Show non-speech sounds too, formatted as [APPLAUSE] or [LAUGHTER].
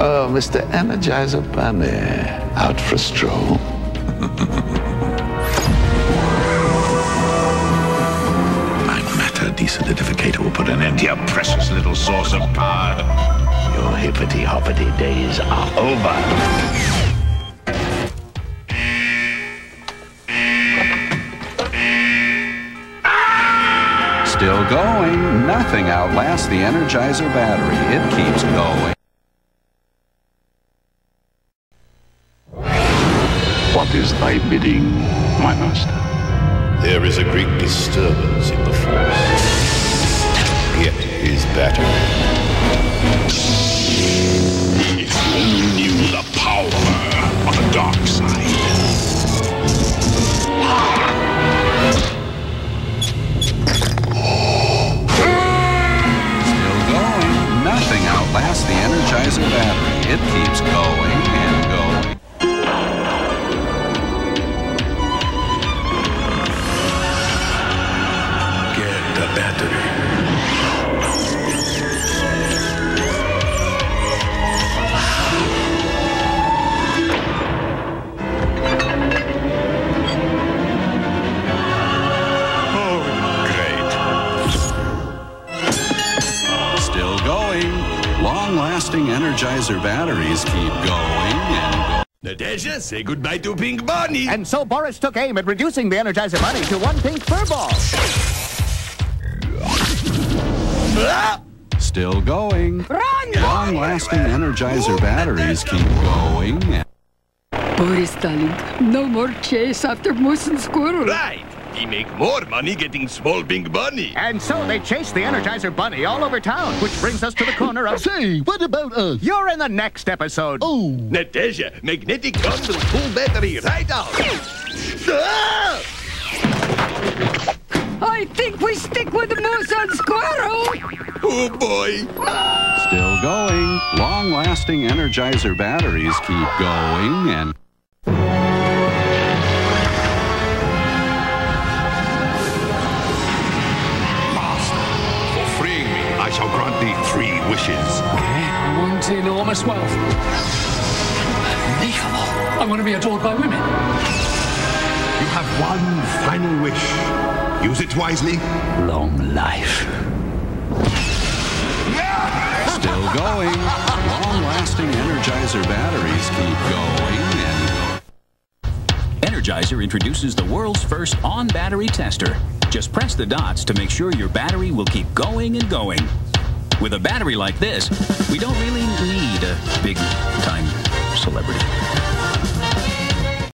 Oh, Mr. Energizer Bunny, out for a stroll? [LAUGHS] My matter desolidificator will put an end to your precious little source of power. Your hippity hoppity days are over. Still going. Nothing outlasts the Energizer battery. It keeps going. What is thy bidding, my master? There is a great disturbance in the Force. Get his battery. If you only knew the power of the dark side. Still going. Nothing outlasts the Energizer battery. It keeps going and Long-lasting Energizer batteries keep going and going. Natasha, say goodbye to Pink Bunny. And so Boris took aim at reducing the Energizer Bunny to one pink fur ball. Ah! Still going. Run! Long-lasting Energizer batteries keep going Boris, darling, no more chase after moose and squirrel. Right. We make more money getting small Pink Bunny. And so they chase the Energizer Bunny all over town, which brings us to the corner of. Say, what about us? You're in the next episode. Oh, Natasha, magnetic gun will pull battery right out. Ah! I think we stick with the moose and squirrel. Oh boy. still going. Long-lasting Energizer batteries keep going and 73 wishes. Okay. I want enormous wealth. Unbelievable. I want to be adored by women. You have one final wish. Use it wisely. Long life. Still going. Long-lasting Energizer batteries keep going and going. Energizer introduces the world's first on-battery tester. Just press the dots to make sure your battery will keep going and going. With a battery like this, we don't really need a big-time celebrity.